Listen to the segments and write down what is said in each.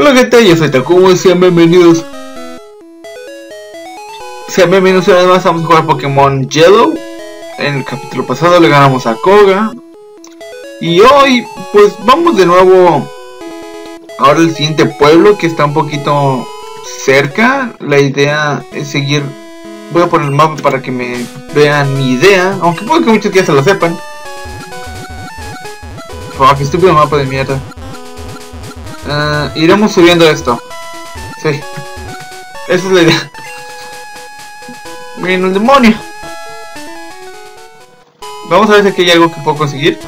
Hola gente, yo soy Takumo y sean bienvenidos. Sean bienvenidos una vez más, vamos a jugar Pokémon Yellow. En el capítulo pasado le ganamos a Koga. Y hoy, pues vamos de nuevo ahora al siguiente pueblo que está un poquito cerca. La idea es seguir... Voy a poner el mapa para que me vean mi idea, aunque puede que muchos ya se lo sepan. Oh, qué estúpido mapa de mierda. Uh, iremos subiendo esto. Sí. Esa es la idea. Miren el demonio. Vamos a ver si aquí hay algo que puedo conseguir.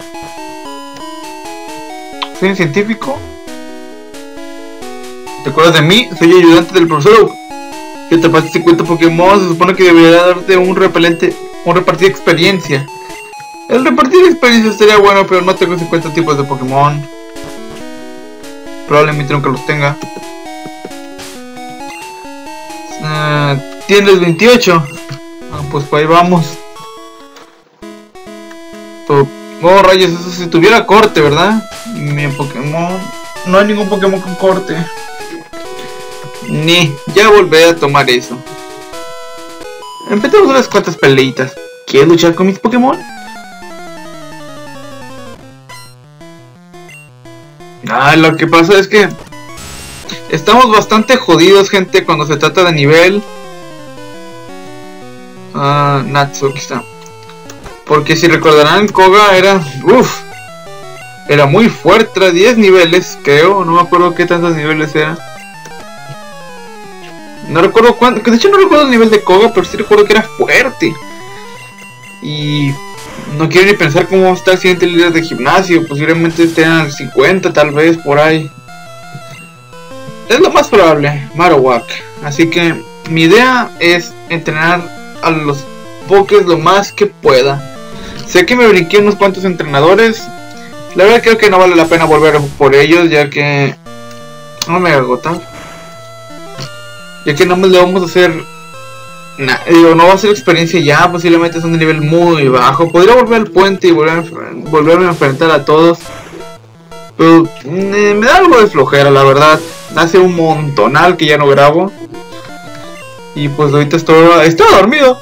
Soy un científico. ¿Te acuerdas de mí? Soy ayudante del profesor Oak. Que te pasaste 50 Pokémon, se supone que debería darte un repelente, un repartir experiencia. El repartir experiencia sería bueno, pero no tengo 50 tipos de Pokémon. Probablemente nunca los tenga. Uh, tienes 28. Ah, pues por ahí vamos. Oh rayos, eso si tuviera corte, ¿verdad? Mi Pokémon. No hay ningún Pokémon con corte. Ni, ya volveré a tomar eso. Empezamos unas cuantas peleitas. ¿Quieres luchar con mis Pokémon? Ah, lo que pasa es que estamos bastante jodidos, gente, cuando se trata de nivel. Ah, está. Porque si recordarán, Koga era. Uff. Era muy fuerte, era 10 niveles, creo. No me acuerdo qué tantos niveles eran. No recuerdo cuánto. De hecho, no recuerdo el nivel de Koga, pero sí recuerdo que era fuerte. Y no quiero ni pensar cómo está el siguiente líder de gimnasio. Posiblemente esté en 50, tal vez, por ahí. Es lo más probable, Marowak. Así que mi idea es entrenar a los Pokés lo más que pueda. Sé que me brinqué unos cuantos entrenadores. La verdad creo que no vale la pena volver por ellos, ya que... No me agotan. Ya que no me le vamos a hacer no va a ser experiencia ya, posiblemente son de nivel muy bajo. Podría volver al puente y volver volverme a enfrentar a todos. Pero mm, me da algo de flojera, la verdad. Hace un montonal que ya no grabo. Y pues ahorita estoy, estoy dormido.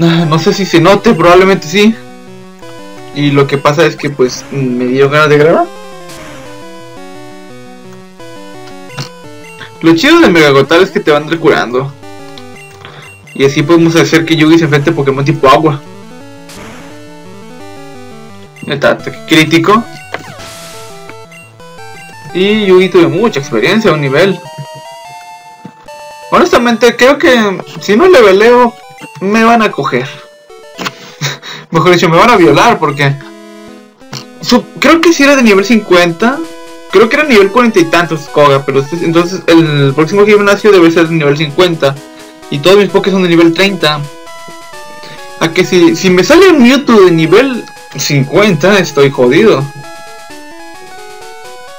Ah, no sé si se note, probablemente sí. Y lo que pasa es que pues me dio ganas de grabar. Lo chido de Megagotal es que te van recurando. Y así podemos hacer que Yugi se enfrente a Pokémon tipo agua. Ataque crítico. Y Yugi tuve mucha experiencia a un nivel. Honestamente, creo que si no le veleo, me van a coger. Mejor dicho, me van a violar porque... creo que si era de nivel 50, Creo que era nivel 40 y tantos Koga, pero este, entonces el próximo gimnasio debe ser de nivel 50. Y todos mis Pokés son de nivel 30. A que si, si me sale un Mewtwo de nivel 50, estoy jodido.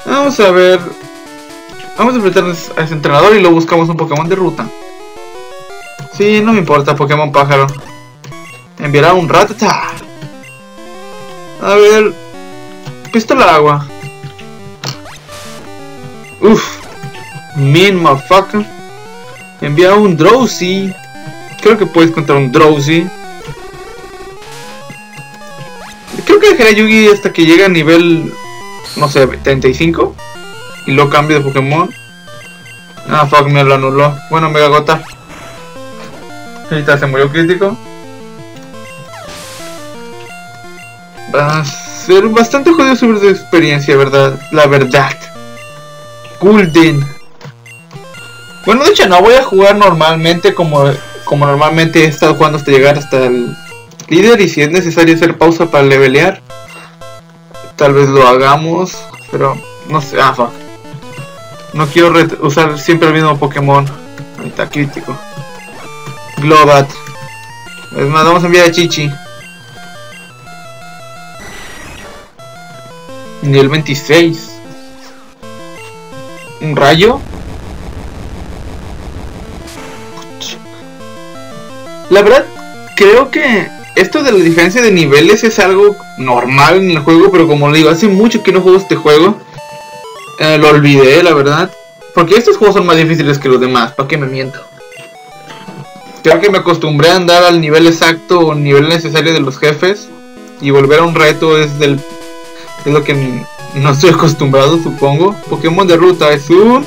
Vamos a ver. Vamos a enfrentarnos a ese entrenador y lo buscamos un Pokémon de ruta. Sí, no me importa, Pokémon pájaro. Enviará un Ratata. A ver. Pistola agua. Uf. Mean motherfucker. Envía un Drowsy. Creo que puedes contar un Drowsy. Creo que dejaré a Yugi hasta que llegue a nivel, no sé, 35. Y lo cambio de Pokémon. Ah, fuck, me lo anuló. Bueno, Mega Gota. Ahorita se murió crítico. Va a ser bastante jodido sobre su experiencia, ¿verdad? La verdad. Golden. Bueno, de hecho no voy a jugar normalmente como, como normalmente he estado jugando hasta llegar hasta el líder y si es necesario hacer pausa para levelear, tal vez lo hagamos, pero no sé, ah. No quiero usar siempre el mismo Pokémon. Ahí está crítico. Globat. Es más, vamos a enviar a Chichi. Nivel 26 un rayo. La verdad, creo que esto de la diferencia de niveles es algo normal en el juego, pero como le digo, hace mucho que no juego este juego. Eh, lo olvidé, la verdad. Porque estos juegos son más difíciles que los demás, ¿para qué me miento? Creo que me acostumbré a andar al nivel exacto o nivel necesario de los jefes. Y volver a un reto es del. es lo que no estoy acostumbrado, supongo. Pokémon de ruta es un.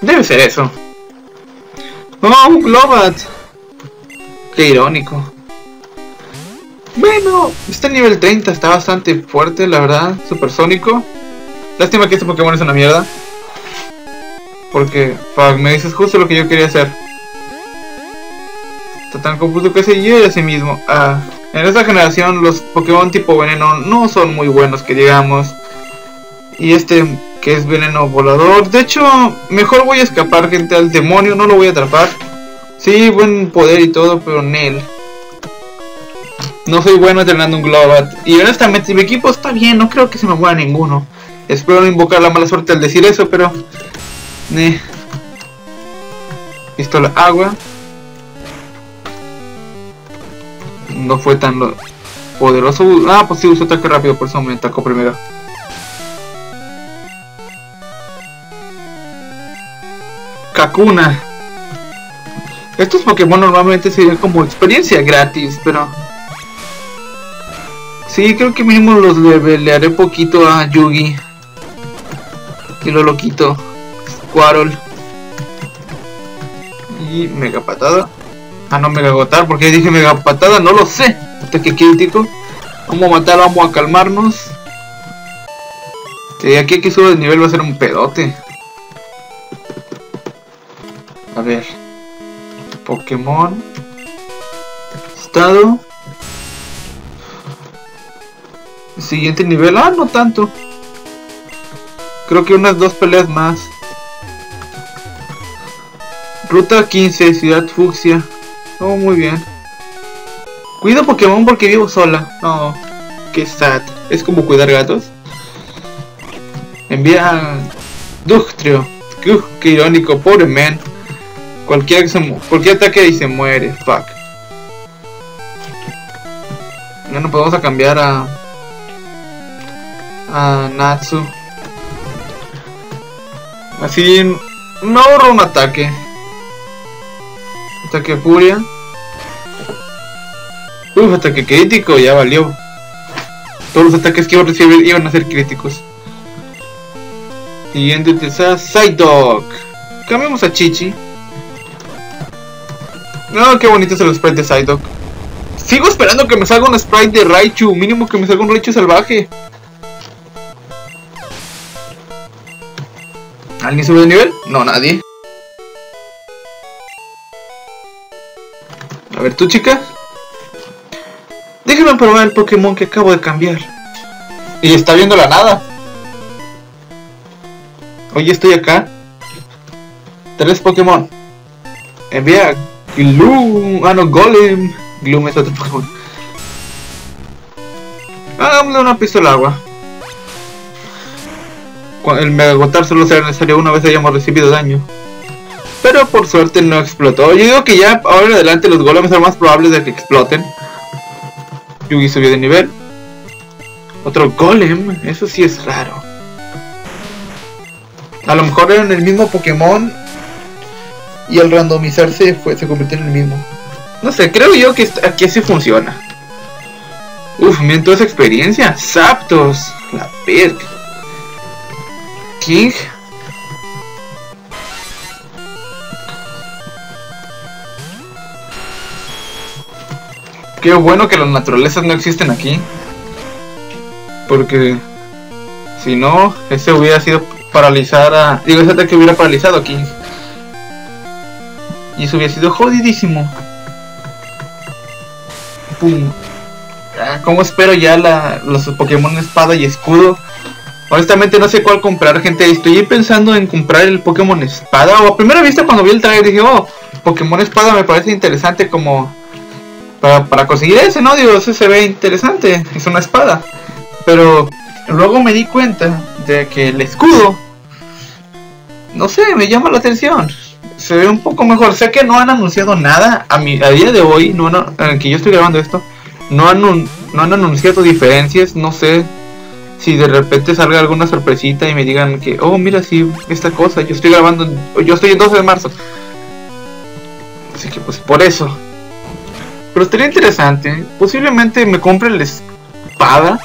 Debe ser eso. ¡Oh, un Globat! Qué irónico. Bueno, este nivel 30 está bastante fuerte, la verdad. Supersónico. Lástima que este Pokémon es una mierda. Porque, fuck, me dices justo lo que yo quería hacer. Está tan confuso que se yo a sí mismo. Ah, en esta generación los Pokémon tipo veneno no son muy buenos, que digamos. Y este que es veneno volador. De hecho, mejor voy a escapar, gente, al demonio. No lo voy a atrapar. Sí, buen poder y todo, pero Nel. No soy bueno entrenando un Globat. Y honestamente, mi equipo está bien. No creo que se me muera ninguno. Espero no invocar la mala suerte al decir eso, pero... Eh. Pistola agua. No fue tan poderoso. Ah, pues sí, usó ataque rápido, por eso me atacó primero. Kakuna. Estos Pokémon normalmente serían como experiencia gratis, pero... Sí, creo que mínimo los levelearé poquito a Yugi. Y lo loquito. Squirrel. Y Mega Patada. Ah, no, Mega Gotar, porque dije Mega Patada, no lo sé. Ataque crítico. Vamos a matar, vamos a calmarnos. Y aquí que sube de nivel va a ser un pedote. A ver. Pokémon. Estado. Siguiente nivel. Ah, no tanto. Creo que unas dos peleas más. Ruta 15, Ciudad Fucsia. Oh, muy bien. Cuido Pokémon porque vivo sola. No, qué sad. Es como cuidar gatos. Envía Dugtrio. qué irónico, pobre man. Cualquier, cualquier ataque y se muere. Fuck. Ya no podemos cambiar a... A Natsu. Así no ahorro un ataque. Ataque furia. Uf, ataque crítico, ya valió. Todos los ataques que iba a recibir iban a ser críticos. Siguiente utilizar Psyduck. Cambiamos a Chichi. No, qué bonito es el sprite de Psyduck. Sigo esperando que me salga un sprite de Raichu. Mínimo que me salga un Raichu salvaje. ¿Alguien sube de nivel? No, nadie. A ver, tú chica. Déjame probar el Pokémon que acabo de cambiar. Y está viendo la nada. Oye, estoy acá. Tres Pokémon. Envía Gloom. Ah, no, Golem. Gloom es otro Pokémon. Hagámosle una pistola agua. El Megagotar solo será necesario una vez hayamos recibido daño. Pero por suerte no explotó. Yo digo que ya ahora en adelante los golems son más probables de que exploten. Yugi subió de nivel. Otro golem, eso sí es raro. A lo mejor eran el mismo Pokémon y al randomizarse fue, se convirtió en el mismo. No sé, creo yo que aquí así funciona. Uf, miren toda esa experiencia. Zapdos, la perca. King. Qué bueno que las naturalezas no existen aquí. Porque si no, ese hubiera sido paralizar a... Digo, ese ataque hubiera paralizado a King. Y eso hubiera sido jodidísimo. Pum. ¿Cómo espero ya la, los Pokémon espada y escudo? Honestamente no sé cuál comprar, gente. Estoy pensando en comprar el Pokémon Espada. O a primera vista cuando vi el trailer dije, oh, Pokémon Espada me parece interesante como... Para, conseguir ese, ¿no? Digo, ese se ve interesante. Es una espada. Pero luego me di cuenta de que el escudo... No sé, me llama la atención. Se ve un poco mejor. Sé que no han anunciado nada a, mi, a día de hoy, no, en el que yo estoy grabando esto. No han, no han anunciado diferencias, no sé si de repente salga alguna sorpresita y me digan que, oh, mira, sí, esta cosa, yo estoy grabando, yo estoy el 12 de marzo. Así que pues por eso. Pero estaría interesante. Posiblemente me compre la espada.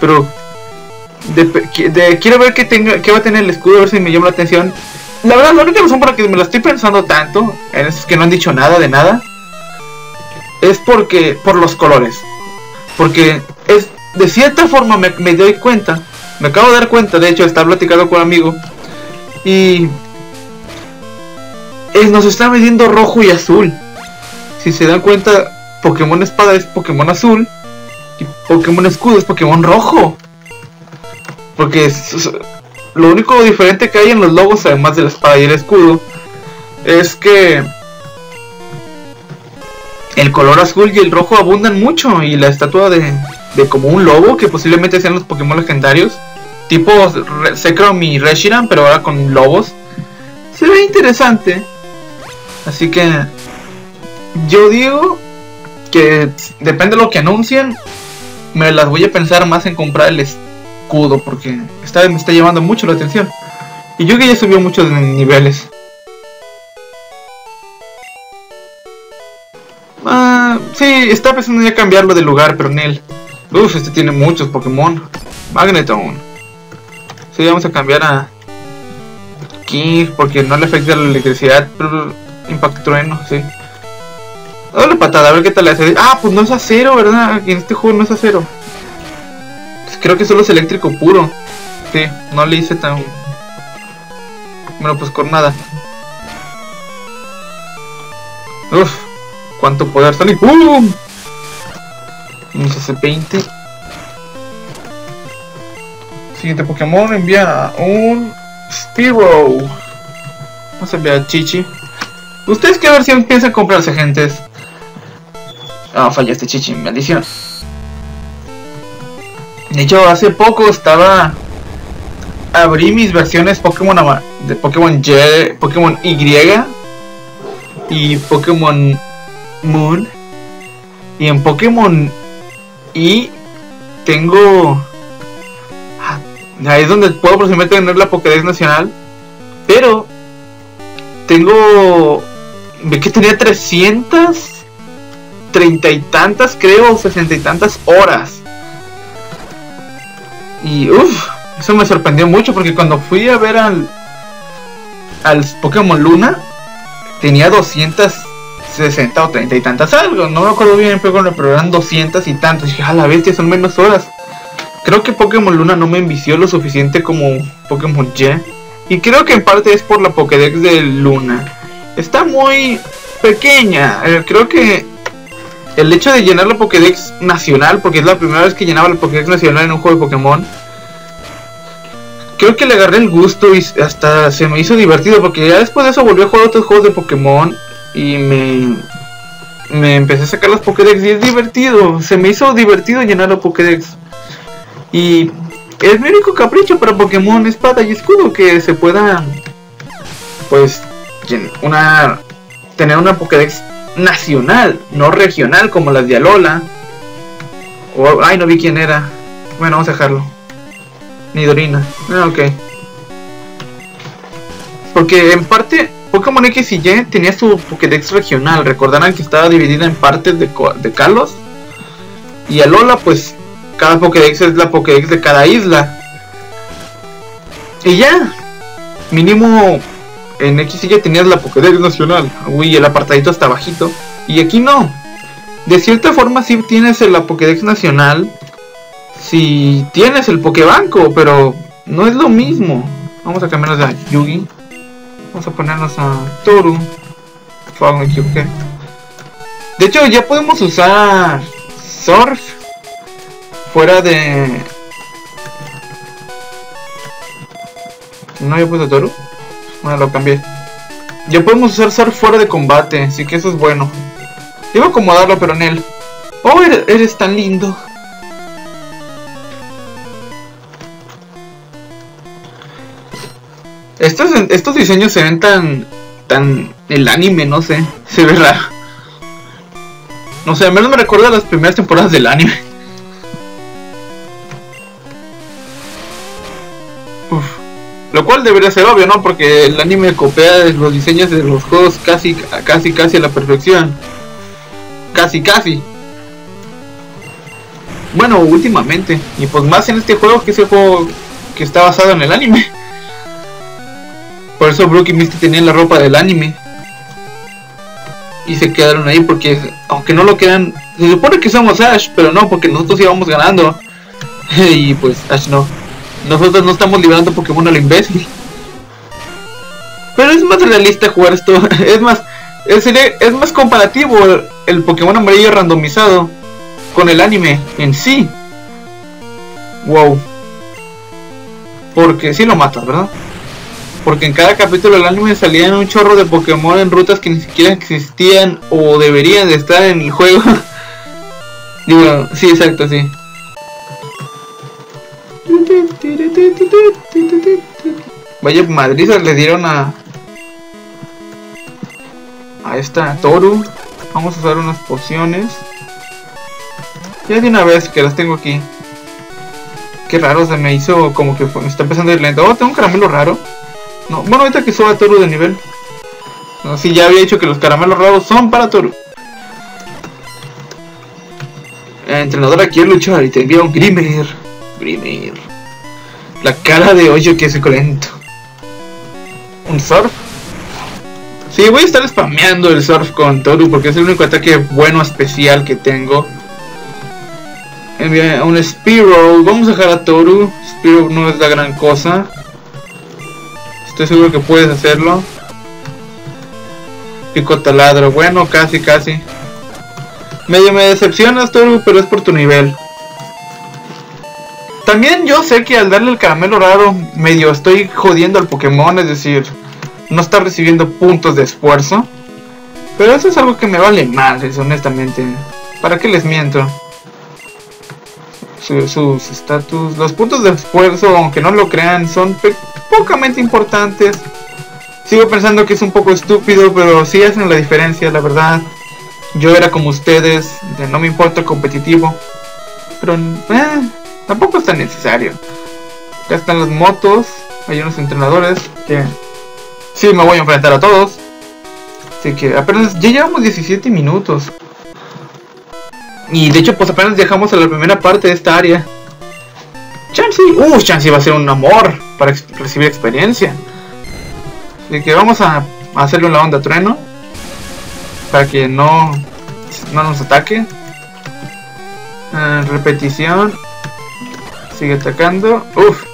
Pero de, quiero ver qué tenga, qué va a tener el escudo, a ver si me llama la atención. La verdad, la única razón por la que me lo estoy pensando tanto, es que no han dicho nada de nada, es porque, por los colores. Porque es, de cierta forma me, me doy cuenta, me acabo de dar cuenta, de hecho, estaba platicando con un amigo, y nos está vendiendo rojo y azul. Si se dan cuenta, Pokémon Espada es Pokémon azul y Pokémon Escudo es Pokémon rojo. Porque lo único diferente que hay en los logos, además de la espada y el escudo, es que el color azul y el rojo abundan mucho y la estatua de, de como un lobo, que posiblemente sean los Pokémon legendarios, tipo Zekrom y Reshiram, pero ahora con lobos, se ve interesante. Así que yo digo que depende de lo que anuncien, me las voy a pensar más en comprar el porque esta vez me está llamando mucho la atención. Y yo que ya subió muchos niveles. Ah, sí, estaba pensando ya cambiarlo de lugar, pero Nel. Uf, este tiene muchos Pokémon. Magneton. Sí, vamos a cambiar a King porque no le afecta la electricidad, pero impacto trueno, sí. Dale patada, a ver qué tal le hace. Ah, pues no es acero, ¿verdad? En este juego no es acero. Creo que solo es eléctrico puro. Sí, no le hice tan... Bueno, pues con nada. Uf, cuánto poder salir. ¡Bum! Vamos a hacer 20. Siguiente Pokémon envía un Spearow. Vamos a enviar a Chichi. ¿Ustedes qué versión piensan comprarse, gentes? Ah, fallaste, Chichi, maldición. De hecho, hace poco estaba... Abrí mis versiones Pokémon de Pokémon Y, Pokémon Y y Pokémon Moon. Y en Pokémon Y tengo... Ah, ahí es donde puedo posiblemente tener la Pokédex nacional. Pero tengo... Ve que tenía 300... Treinta y tantas, creo, sesenta y tantas horas y uff, eso me sorprendió mucho porque cuando fui a ver al, al Pokémon Luna, tenía 260 o 30 y tantas algo. No me acuerdo bien, pero eran 200 y tantos. Y dije, a la bestia, son menos horas. Creo que Pokémon Luna no me envició lo suficiente como Pokémon Y Y creo que en parte es por la Pokédex de Luna. Está muy pequeña. Eh, creo que el hecho de llenar la Pokédex nacional, porque es la primera vez que llenaba la Pokédex nacional en un juego de Pokémon, creo que le agarré el gusto y hasta se me hizo divertido, porque ya después de eso volví a jugar otros juegos de Pokémon y me, me empecé a sacar las Pokédex y es divertido, se me hizo divertido llenar la Pokédex. Y es mi único capricho para Pokémon Espada y Escudo que se pueda, pues, una tener una Pokédex nacional, no regional como las de Alola. O, ay, no vi quién era. Bueno, vamos a dejarlo. Nidorina. Ah, ok. Porque en parte Pokémon X y Y tenía su Pokédex regional. Recordarán que estaba dividida en partes de, de Kalos. Y Alola, pues, cada Pokédex es la Pokédex de cada isla. Y ya. Mínimo en X ya tenías la Pokédex nacional. Uy, el apartadito está bajito. Y aquí no. De cierta forma sí tienes la Pokédex nacional. Si tienes el Pokébanco, pero no es lo mismo. Vamos a cambiarnos a Yugi. Vamos a ponernos a Toru. Me De hecho, ya podemos usar Surf fuera de... ¿No había puesto Toru? Bueno, lo cambié. Ya podemos usar Surf fuera de combate, así que eso es bueno. A acomodarlo, pero en él. Oh, eres, tan lindo. Estos, estos diseños se ven tan... tan... el anime, no sé. Se ve raro. No sé, al menos me recuerda a las primeras temporadas del anime. Debería ser obvio, ¿no? Porque el anime copia los diseños de los juegos casi, casi, casi a la perfección. Casi, casi. Bueno, últimamente. Y pues más en este juego que es el juego que está basado en el anime. Por eso Brook y Misty tenían la ropa del anime. Y se quedaron ahí porque, aunque no lo quedan, se supone que somos Ash, pero no, porque nosotros íbamos ganando. y pues Ash no. Nosotros no estamos liberando Pokémon a lo imbécil. Pero es más realista jugar esto. Es más, es, es más comparativo el Pokémon amarillo randomizado con el anime en sí. Wow. Porque si lo matas, ¿verdad? Porque en cada capítulo del anime salían un chorro de Pokémon en rutas que ni siquiera existían o deberían de estar en el juego. Digo, sí, exacto, sí. Vaya madrizas le dieron a... A esta Toru. Vamos a usar unas pociones. Ya de una vez que las tengo aquí. Qué raro, se me hizo como que me está empezando a ir lento. Oh, tengo un caramelo raro. No, bueno, ahorita que suba Toru de nivel. No, sí, ya había dicho que los caramelos raros son para Toru. El entrenador quiere luchar y te envía un Grimer. Grimer. La cara de hoyo que es suculento. ¿Un surf? Sí, voy a estar spameando el surf con Toru porque es el único ataque bueno especial que tengo. Envía un Spearow. Vamos a dejar a Toru. Spearow no es la gran cosa. Estoy seguro que puedes hacerlo. Pico taladro. Bueno, casi, casi. Medio me decepcionas, Toru, pero es por tu nivel. También yo sé que al darle el caramelo raro, medio estoy jodiendo al Pokémon, es decir, no está recibiendo puntos de esfuerzo. Pero eso es algo que me vale madres, honestamente. ¿Para qué les miento? sus estatus. Los puntos de esfuerzo, aunque no lo crean, son pocamente importantes. Sigo pensando que es un poco estúpido, pero sí hacen la diferencia, la verdad. Yo era como ustedes, de no me importa el competitivo. Pero eh, tampoco es tan necesario. Ya están las motos, hay unos entrenadores que sí me voy a enfrentar a todos. Así que apenas ya llevamos 17 minutos. Y de hecho, pues apenas dejamos a la primera parte de esta área. Chansey, uh, Chansey va a ser un amor para recibir experiencia. Así que vamos a, hacerle una onda trueno. Para que no, no nos ataque. Ah, repetición. Sigue atacando. Uf.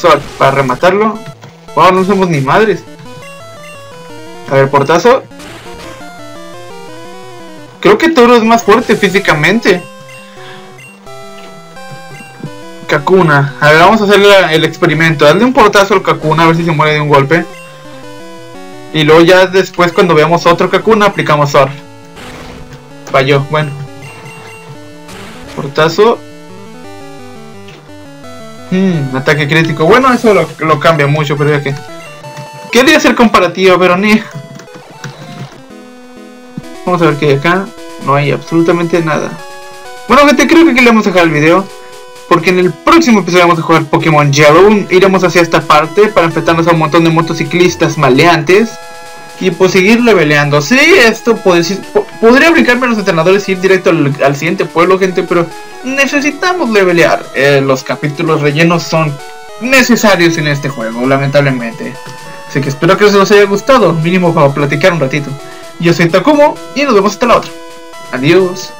Sol, para rematarlo. Wow, no somos ni madres. A ver, portazo. Creo que Toro es más fuerte físicamente. Kakuna. A ver, vamos a hacer el experimento. Dale un portazo al Kakuna a ver si se muere de un golpe. Y luego ya después cuando veamos otro Kakuna aplicamos Surf. Falló, bueno. Portazo. Hmm, ataque crítico. Bueno, eso lo, cambia mucho, pero ya que... Quería ser comparativo, pero ni... Vamos a ver hay acá. No hay absolutamente nada. Bueno gente, creo que aquí le vamos a dejar el video. Porque en el próximo episodio vamos a jugar Pokémon Yellow. Iremos hacia esta parte para enfrentarnos a un montón de motociclistas maleantes. Y pues seguir leveleando. Sí, esto podría brincarme a los entrenadores y ir directo al, siguiente pueblo, gente. Pero necesitamos levelear. Eh, los capítulos rellenos son necesarios en este juego, lamentablemente. Así que espero que os haya gustado. Mínimo para platicar un ratito. Yo soy Takumo y nos vemos hasta la otra. Adiós.